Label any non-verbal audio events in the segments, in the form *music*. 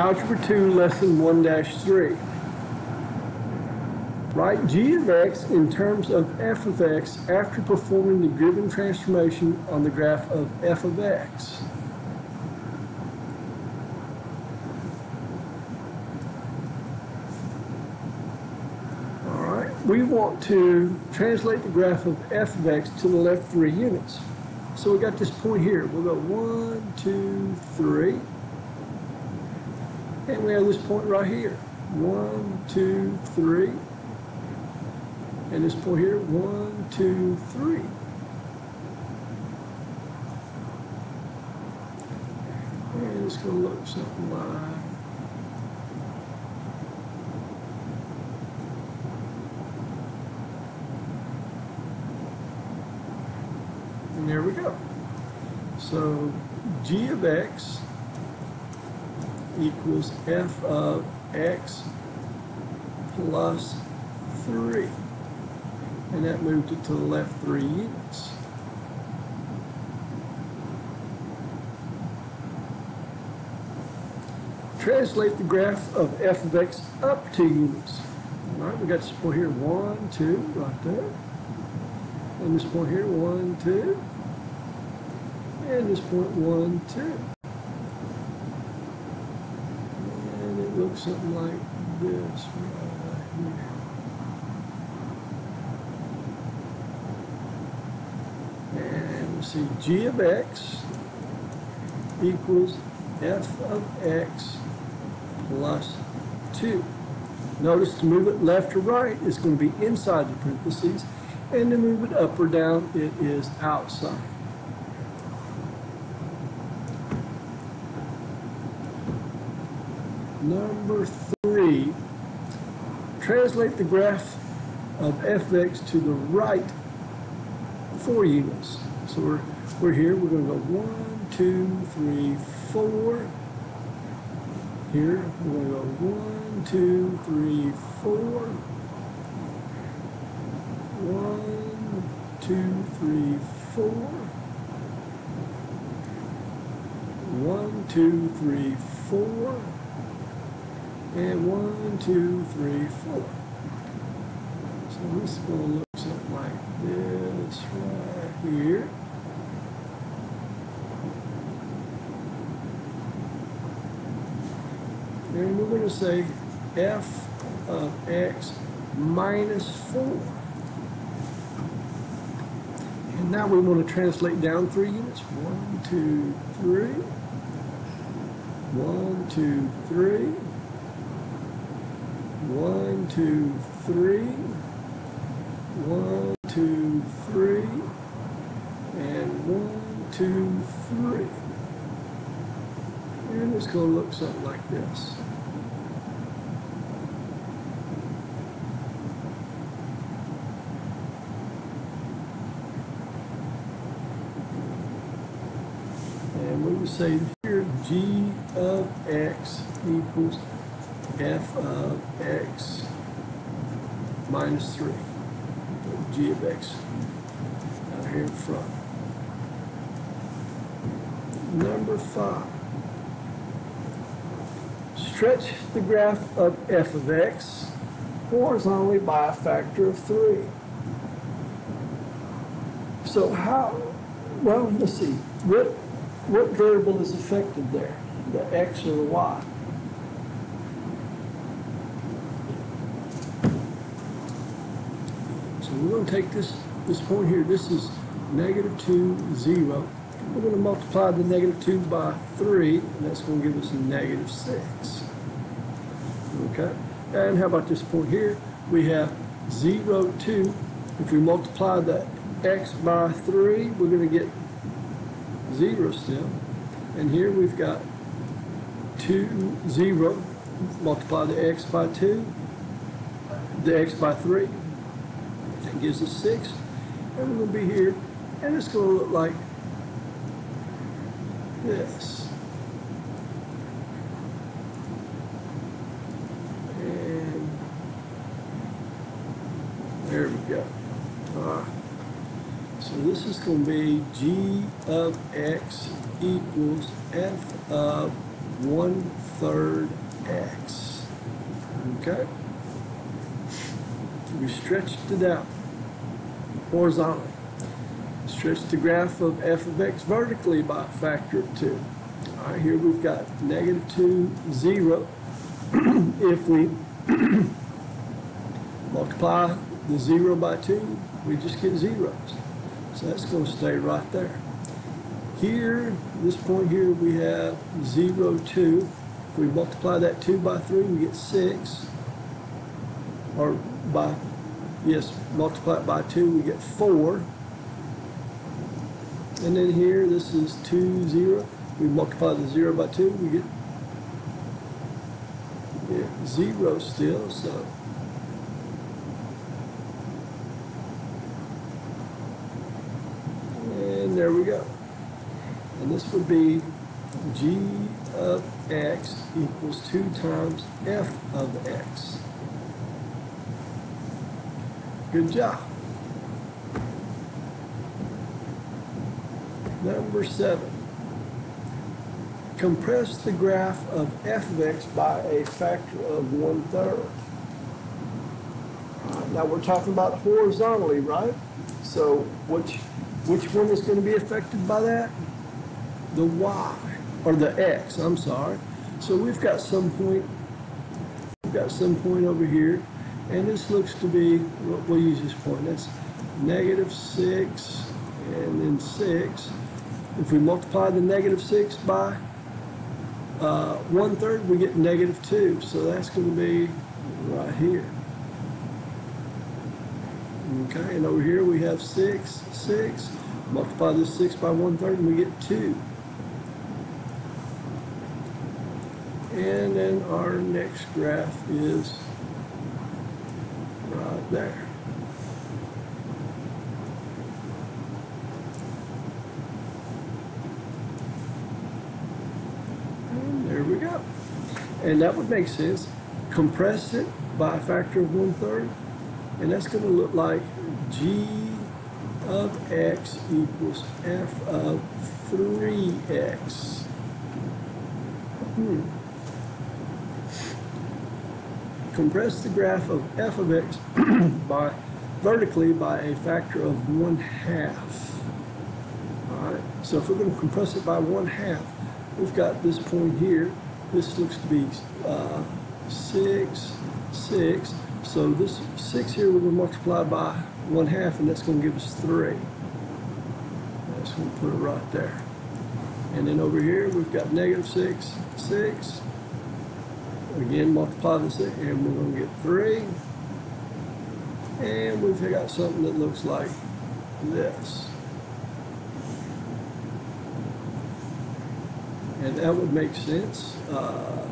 Algebra 2, Lesson 1-3. Write g of x in terms of f of x after performing the given transformation on the graph of f of x. We want to translate the graph of f of x to the left three units. So we got this point here. We'll go one, two, three. And we have this point right here. One, two, three. And this point here, one, two, three. And it's going to look something like And there we go. So g of x equals f of x plus 3. And that moved it to the left 3 units. Translate the graph of f of x up 2 units. All right, we got this point here, 1, 2, right there. And this point here, 1, 2. And this point, 1, 2. look something like this right here. And we see g of x equals f of x plus 2. Notice to move it left or right is going to be inside the parentheses, and to move it up or down, it is outside. Number three, translate the graph of fx to the right four units. So we're, we're here, we're going to go one, two, three, four. Here, we're going to go one, two, three, four. One, two, three, four. One, two, three, four. And one, two, three, four. So this is going to look something like this right here. And we're going to say f of x minus 4. And now we want to translate down three units. One, two, three. One, two, three. One, two, three. One, two, three. And one, two, three. And it's going to look something like this. And we would say here g of x equals f of x minus 3. g of x out here in front. Number 5. Stretch the graph of f of x horizontally by a factor of 3. So how, well, let's see, what, what variable is affected there? The x or the y? We're going to take this, this point here, this is negative 2, 0. We're going to multiply the negative 2 by 3, and that's going to give us a negative 6. Okay? And how about this point here? We have 0, 2. If we multiply the x by 3, we're going to get 0 still. And here we've got 2, 0. Multiply the x by 2, the x by 3. Gives us 6. And we're going to be here, and it's going to look like this. And there we go. Right. So this is going to be g of x equals f of 1 third x. Okay? We stretched it out horizontally. Stretch the graph of f of x vertically by a factor of 2. All right, here we've got negative 2, 0. *clears throat* if we *clears throat* multiply the 0 by 2, we just get zeros. So that's going to stay right there. Here, this point here, we have 0, 2. If we multiply that 2 by 3, we get 6. Or by, yes, multiply it by 2, we get 4. And then here, this is 2, 0. We multiply the 0 by 2, we get, get 0 still, so. And there we go. And this would be g of x equals 2 times f of x. Good job. Number seven. Compress the graph of f of x by a factor of one third. Now we're talking about horizontally, right? So which which one is going to be affected by that? The y or the x. I'm sorry. So we've got some point. We've got some point over here, and this looks to be. We'll, use this point. That's negative six, and then six. If we multiply the negative 6 by uh, one third, we get negative 2. So that's going to be right here. Okay, and over here we have 6, 6. Multiply this 6 by one third, and we get 2. And then our next graph is there. There we go. And that would make sense. Compress it by a factor of one third. And that's going to look like g of x equals f of 3x. Hmm. Compress the graph of f of x *clears throat* by vertically by a factor of one half. All right. So if we're going to compress it by one half, we've got this point here. This looks to be uh, 6, 6. So this 6 here we're going to multiply by 1 half, and that's going to give us 3. That's going to put it right there. And then over here we've got negative 6, 6. Again, multiply this, and we're going to get 3. And we've got something that looks like this. and that would make sense. Uh,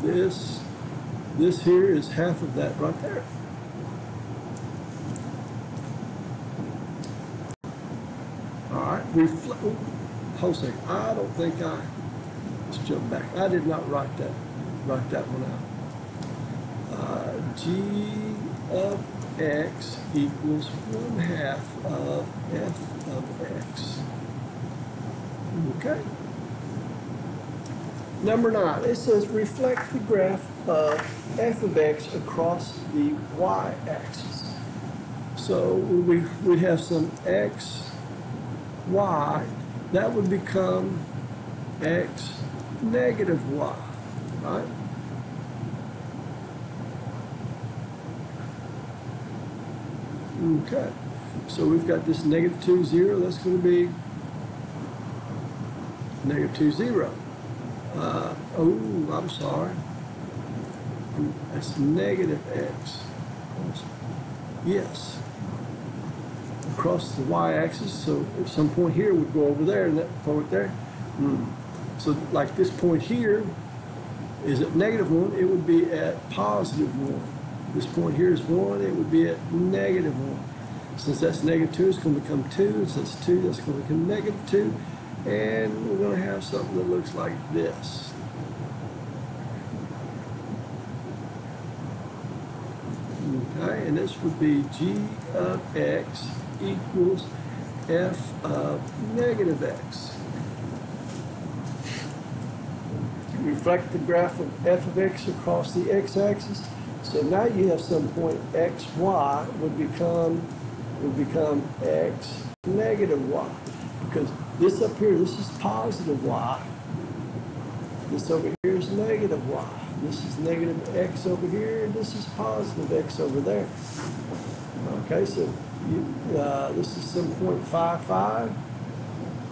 this, this here is half of that right there. All right, reflect. Hold second. I don't think I. Jump back. I did not write that. Write that one out. Uh, G of x equals one half of f of x. Okay. Number nine, it says reflect the graph of f of x across the y-axis. So we, we have some x, y, that would become x negative y, right? Okay, so we've got this negative 2, 0, that's going to be negative 2, 0. Uh, oh, I'm sorry. That's negative x. Yes. Across the y-axis, so at some point here would go over there, and that point there. Mm. So like this point here is at negative 1, it would be at positive 1. This point here is 1, it would be at negative 1. Since that's negative 2, it's going to become 2. And since 2, that's going to become negative 2 and we're going to have something that looks like this. Okay, and this would be g of x equals f of negative x. reflect the graph of f of x across the x-axis. So now you have some point x, y would become, would become x negative y. Because this up here, this is positive y. This over here is negative y. This is negative x over here. This is positive x over there. Okay, so you, uh, this is some point 5, 5.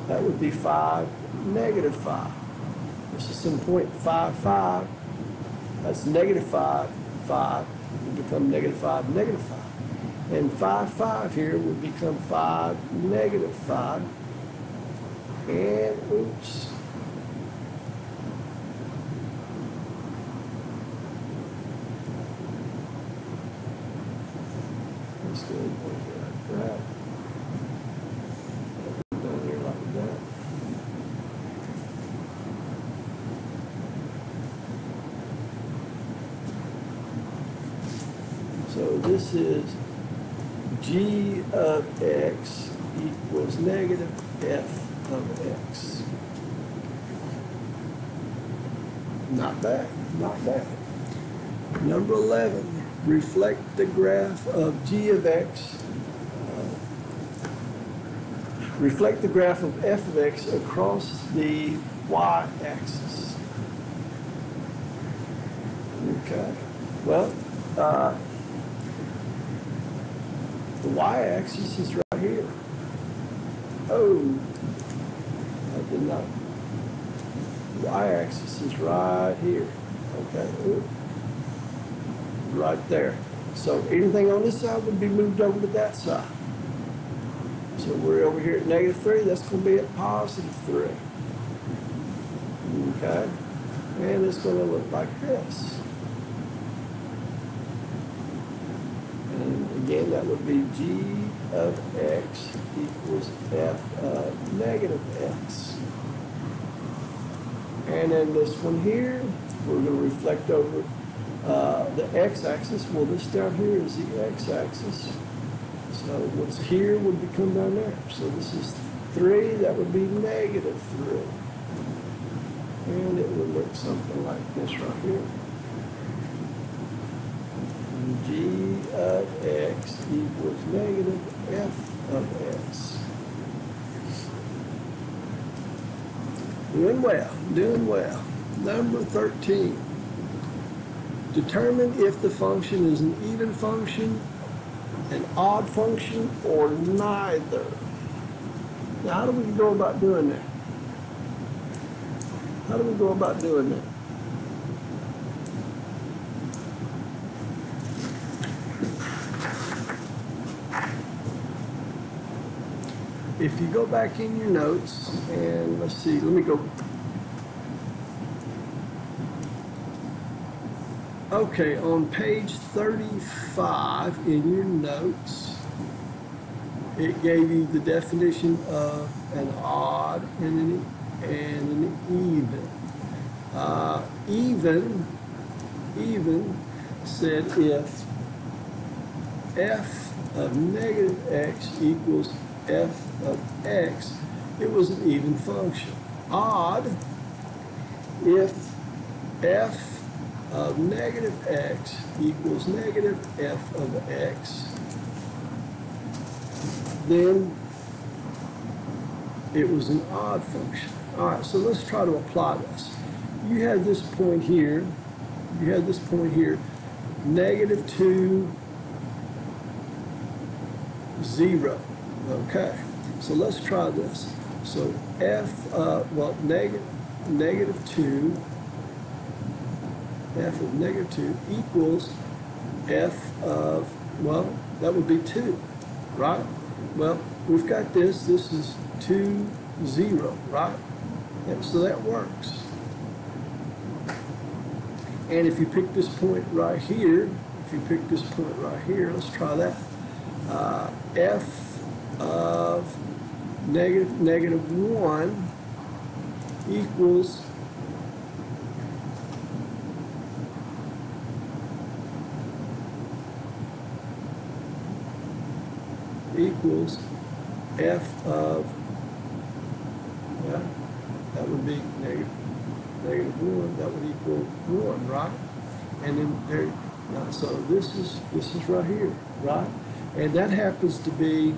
That would be 5, negative 5 which is 7.55. That's negative 5, 5 would become negative 5, negative 5. And 5, 5 here would become 5, negative 5. And, oops. Let's go So this is g of x equals negative f of x. Not bad, not bad. Number 11, reflect the graph of g of x. Reflect the graph of f of x across the y-axis. Okay, well, uh, the y-axis is right here. Oh, I did not. Y-axis is right here. Okay, right there. So anything on this side would be moved over to that side. So we're over here at negative three. That's going to be at positive three. Okay, and it's going to look like this. And again, that would be g of x equals f of negative x. And then this one here, we're going to reflect over uh, the x-axis. Well, this down here is the x-axis. So what's here would become down there. So this is 3, that would be negative 3. And it would look something like this right here g of x equals negative f of x. Doing well, doing well. Number 13. Determine if the function is an even function, an odd function, or neither. Now, how do we go about doing that? How do we go about doing that? If you go back in your notes and let's see, let me go. Okay, on page 35 in your notes, it gave you the definition of an odd and an, and an even. Uh, even, even said if f of negative x equals f of x, it was an even function. Odd, if f of negative x equals negative f of x, then it was an odd function. All right, so let's try to apply this. You had this point here, you had this point here, negative 2, 0. Okay, so let's try this. So f, uh, well, negative, negative 2, f of negative 2 equals f of, well, that would be 2, right? Well, we've got this. This is 2, 0, right? And so that works. And if you pick this point right here, if you pick this point right here, let's try that. Uh, f of negative, negative 1 equals equals f of, yeah, that would be negative, negative one, that would equal one, right? And then there, so this is, this is right here, right? And that happens to be,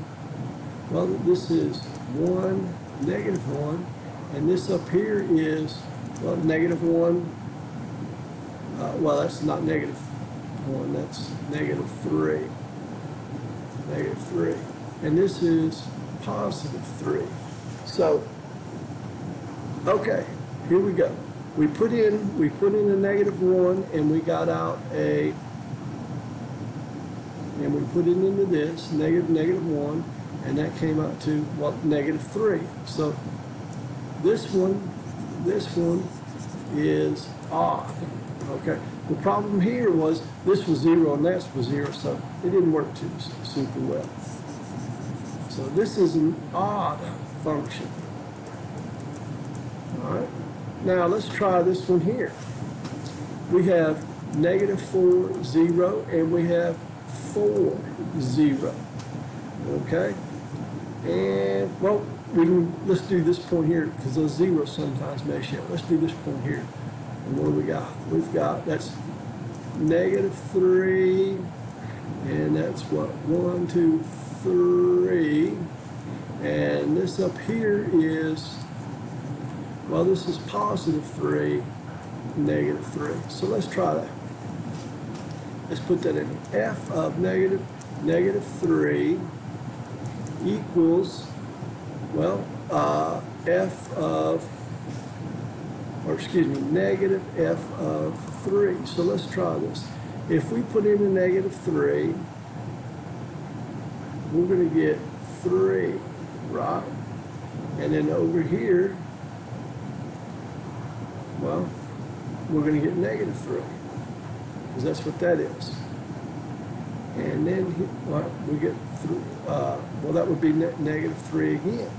well, this is one, negative one, and this up here is, well, negative one, uh, well, that's not negative one, that's negative three. Negative three. And this is positive three. So, okay, here we go. We put in, we put in a negative one and we got out a, and we put it into this, negative, negative one, and that came out to, well, negative three. So this one, this one is odd, okay? The problem here was this was zero and that was zero, so it didn't work too super well. So this is an odd function. All right, now let's try this one here. We have negative four, zero, and we have four, zero. Okay? And, well, we can, let's do this point here, because those zeros sometimes mess you up. Let's do this point here. And what do we got? We've got, that's negative three, and that's what, one, two, three. And this up here is, well, this is positive three, negative three. So let's try that. Let's put that in. F of negative, negative three equals, well, uh, F of, or excuse me, negative F of three. So let's try this. If we put in a negative three, we're gonna get three, right? And then over here, well, we're gonna get negative three, because that's what that is. And then, he- well, we get three, uh, well, that would be ne- negative three again.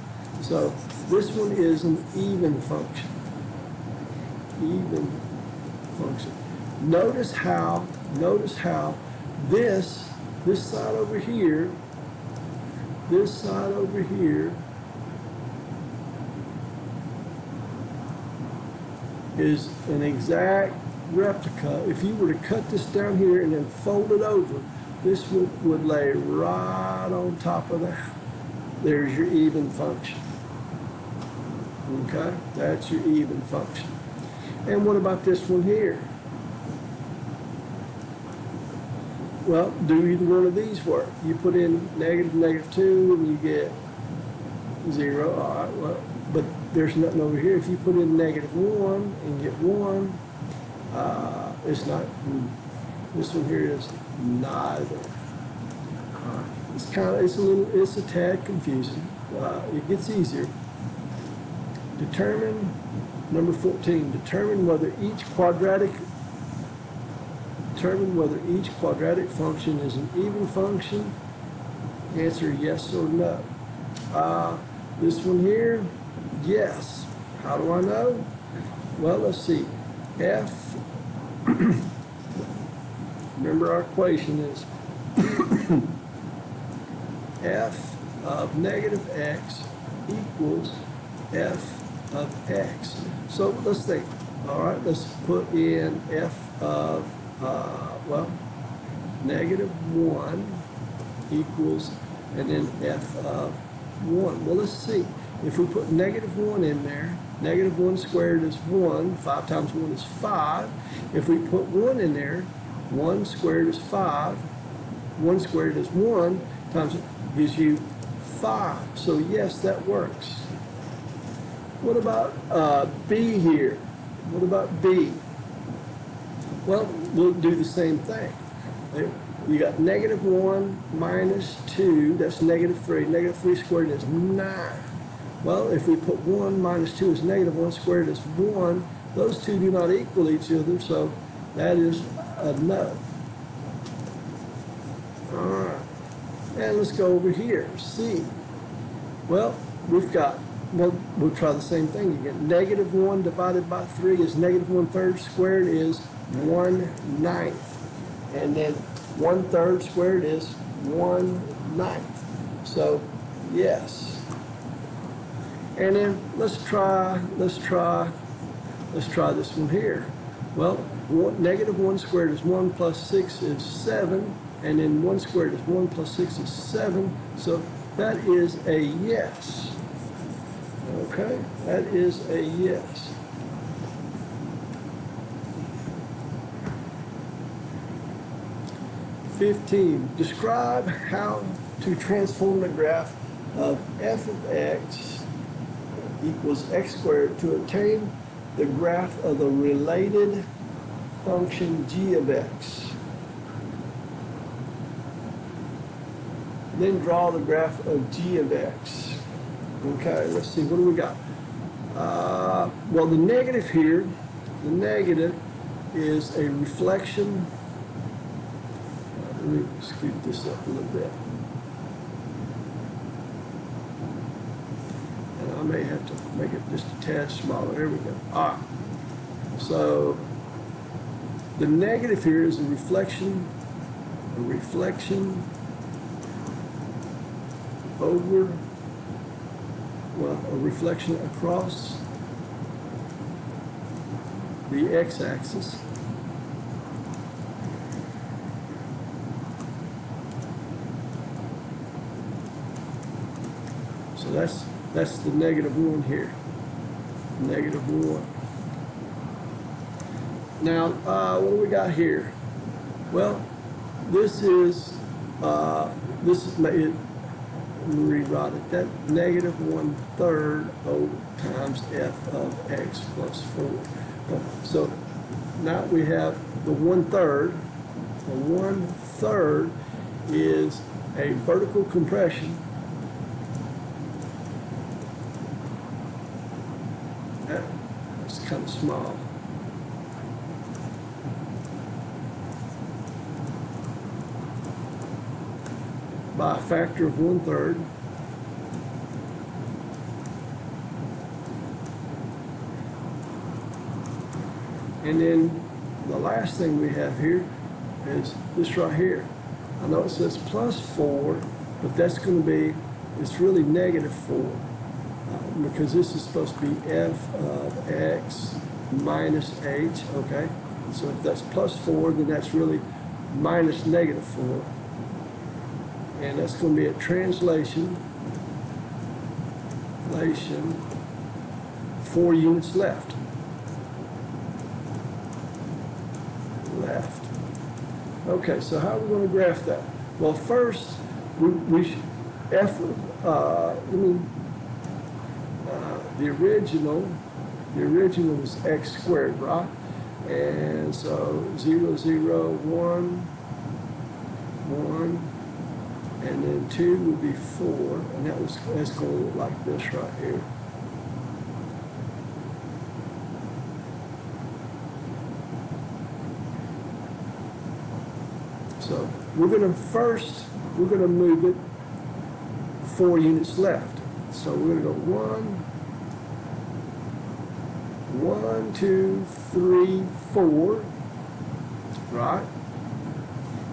So this one is an even function. Even function. Notice how, notice how this, this side over here, this side over here is an exact replica. If you were to cut this down here and then fold it over, this would, would lay right on top of that. There's your even function. Okay, that's your even function. And what about this one here? Well, do either one of these work? You put in negative, negative two, and you get zero. All right, well, but there's nothing over here. If you put in negative one and get one, uh, it's not, this one here is neither. Uh, It's kind of, it's a little, it's a tad confusing. Uh, It gets easier. Determine, number 14, determine whether each quadratic, determine whether each quadratic function is an even function. Answer yes or no. Uh, This one here, yes. How do I know? Well, let's see. F, *clears throat* remember our equation is *coughs* f of negative x equals f of x. So let's think. All right, let's put in f of, uh, well, negative 1 equals, and then f of 1. Well, let's see. If we put negative 1 in there, negative 1 squared is 1. 5 times 1 is 5. If we put 1 in there, 1 squared is 5. 1 squared is 1 times gives you 5. So yes, that works. What about uh, B here? What about B? Well, we'll do the same thing. You got negative 1 minus 2, that's negative 3. Negative 3 squared is 9. Well, if we put 1 minus 2 is negative, 1 squared is 1. Those two do not equal each other, so that is no. All right. And let's go over here, C. Well, we've got, well, we'll try the same thing again. Negative 1 divided by 3 is negative 1 third squared is 1 ninth. And then 1 third squared is 1 ninth. So, yes. And then let's try, let's try let's try this one here. Well, one, negative one squared is one plus six is seven, and then one squared is one plus six is seven, so that is a yes. Okay, that is a yes. Fifteen, describe how to transform the graph of f of x equals x squared to obtain the graph of the related function g of x. Then draw the graph of g of x. Okay, let's see, what do we got? Uh, well, the negative here, the negative is a reflection. Let me scoot this up a little bit. And I may have to make it just a tad smaller. There we go. All right. So the negative here is a reflection, a reflection over, well, a reflection across the x-axis. So that's, that's the negative one here, negative one. Now, uh, what do we got here? Well, this is, uh, this is, it, let me rewrite it, that negative one third O times f of x plus four. So now we have the one third, the one third is a vertical compression. That- It's kind of small. By a factor of one third. And then the last thing we have here is this right here. I know it says plus four, but that's going to be, it's really negative four. uh, Because this is supposed to be f of x minus h, okay? So if that's plus four, then that's really minus negative four and that's going to be a translation, translation, four units left. Left. Okay, so how are we going to graph that? Well, first, we, we should, F, uh, let me, uh, the original, the original was x squared, right? And so zero, zero, one, one, and then two would be four, and that was, that's gonna look like this right here. So, we're gonna first, we're gonna move it four units left. So we're gonna go one, one, two, three, four, right?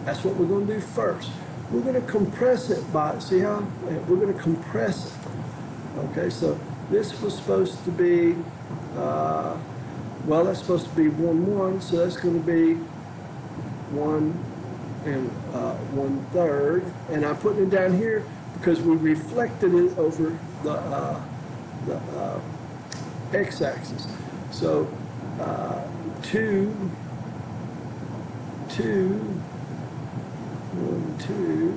That's what we're gonna do first. We're gonna compress it by, see how, we're gonna compress it. Okay, so this was supposed to be, uh, well, that's supposed to be one, one, so that's gonna be one and, uh, one third. And I'm putting it down here because we reflected it over the, uh, the, uh, x-axis. So, uh, two, two,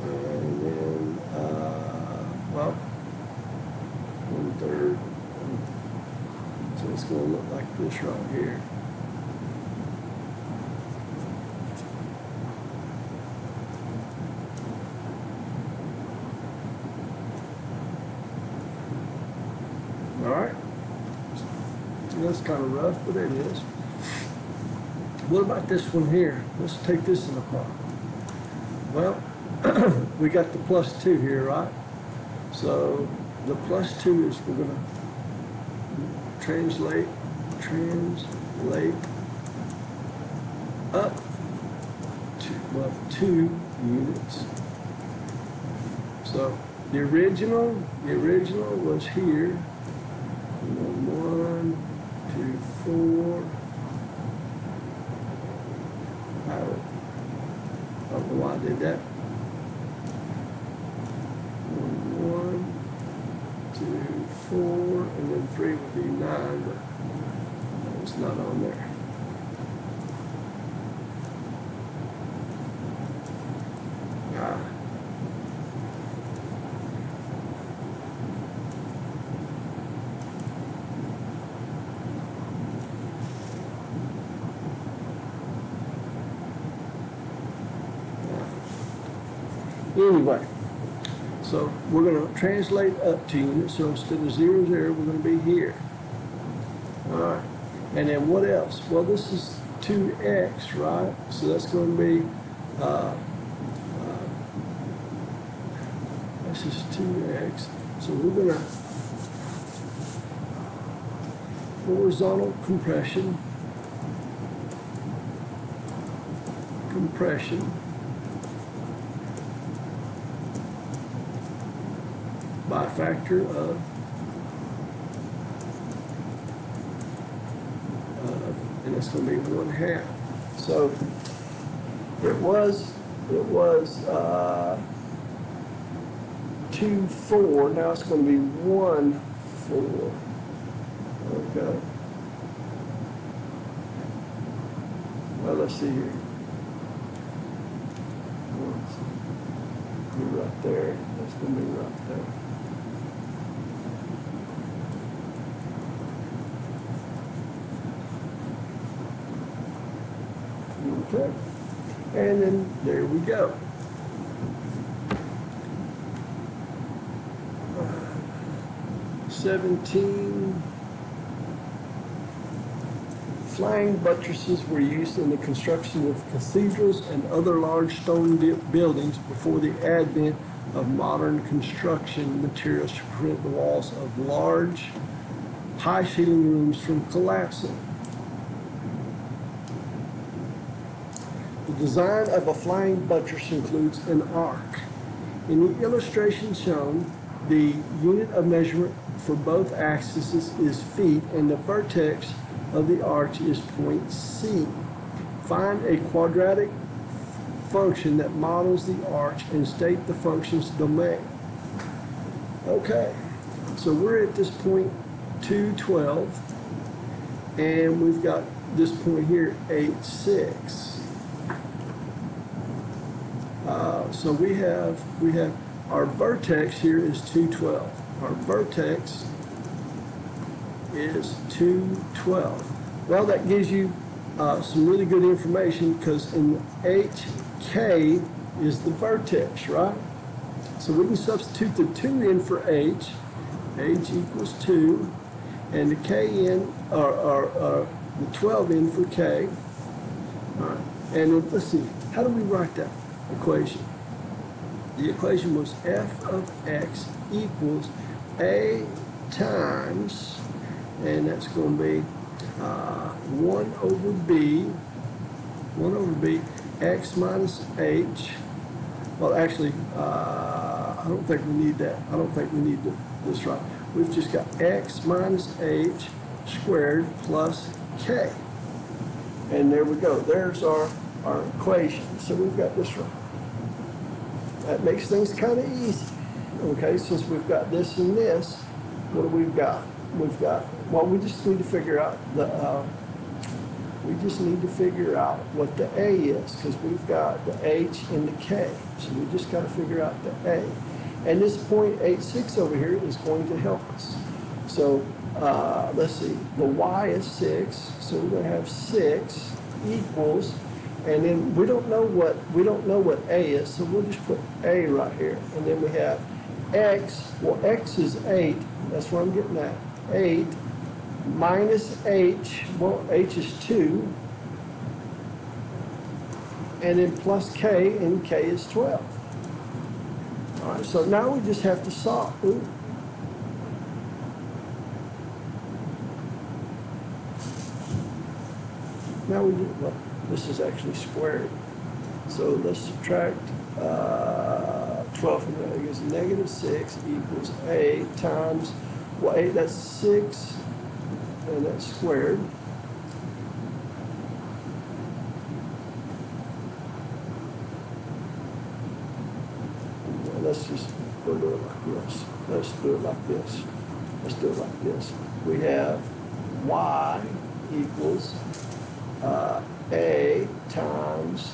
one, and then, uh, well, one third. So it's gonna look like this right here. All right? That's kind of rough, but it is. What about this one here? Let's take this in apart. Well, *clears throat* we got the plus two here, right? So the plus two is we're gonna translate, translate up to, well, two units. So the original, the original was here. And then one, two, know why I did that. One, two, four, and then three would be nine, but it's not on there. Ah. Anyway, we're gonna translate up to units, so instead of zero, zero, we're gonna be here. All right, and then what else? Well, this is two x, right? So that's gonna be, uh, uh, this is two x, so we're gonna horizontal compression, compression, by a factor of uh, and it's going to be one half. So it was it was uh, two four. Now it's going to be one four. Okay. Well, let's see here. Be right there. That's going to be right there. Okay. And then there we go. Seventeen. Flying buttresses were used in the construction of cathedrals and other large stone buildings before the advent of modern construction materials to prevent the walls of large, high-ceiling rooms from collapsing. The design of a flying buttress includes an arc. In the illustration shown, the unit of measurement for both axes is feet and the vertex of the arch is point C. Find a quadratic function that models the arch and state the function's domain. Okay, so we're at this point 212 and we've got this point here 8, 6. Uh, so we have we have our vertex here is 212. Our vertex is 212. Well, that gives you uh, some really good information because in HK is the vertex, right? So we can substitute the 2 in for H. H equals 2. And the K in, or, or, or the 12 in for K. And let's see, how do we write that equation? The equation was f of x equals a times, and that's going to be uh, 1 over b, 1 over b, x minus h. Well, actually, uh, I don't think we need that. I don't think we need this right. We've just got x minus h squared plus k. And there we go. There's our, our equation. So we've got this right. That makes things kind of easy. Okay, since we've got this and this, what do we've got? We've got, well, we just need to figure out the, uh, we just need to figure out what the A is, because we've got the H and the K. So we just got to figure out the A. And this 0.86 over here is going to help us. So, uh, let's see, the Y is six, so we're going to have six equals and then we don't know what, we don't know what A is, so we'll just put A right here. And then we have X, well, X is eight, that's where I'm getting at. Eight minus H, well, H is two. And then plus K, and K is twelve. All right, so now we just have to solve. Ooh. Now we do, well, this is actually squared. So let's subtract uh, 12 from that. It gives negative 6 equals A times, well, 8, that's 6, and that's squared. let's just, do it like this. Let's do it like this. Let's do it like this. We have y equals, uh, a times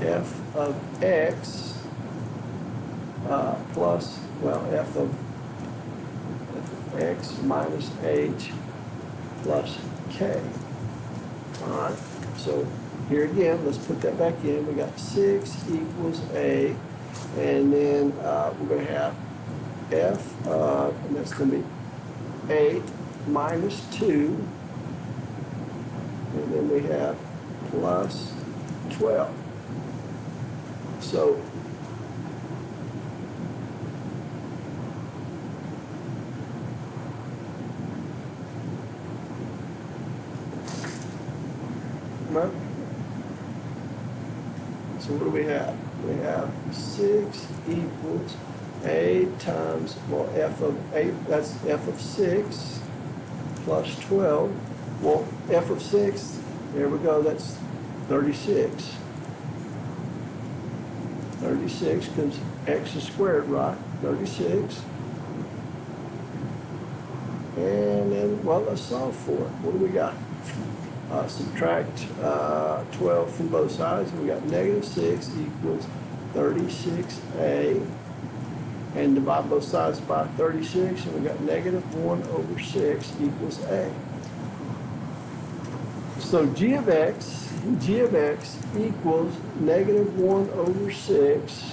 f of x, uh, plus, well, f of, f of x minus h plus k. All right, so here again, let's put that back in. We got six equals a, and then, uh, we're gonna have f of, and that's gonna be eight minus two, and then we have plus twelve. So Well, So what do we have? We have six equals A times, well, F of eight, that's F of six plus twelve. Well, F of six, there we go, that's thirty-six. Thirty-six, because X is squared, right? Thirty-six. And then, well, let's solve for it. What do we got? Uh, subtract, uh, twelve from both sides, we got negative six equals thirty-six A. And divide both sides by thirty-six, and we got negative one over six equals A. So g of x, g of x equals negative one over six.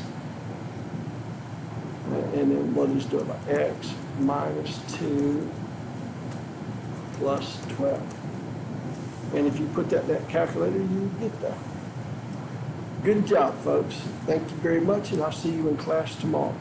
Uh, and then what is doing by x minus two plus twelve. And if you put that in that calculator, you get that. Good job, folks. Thank you very much, and I'll see you in class tomorrow.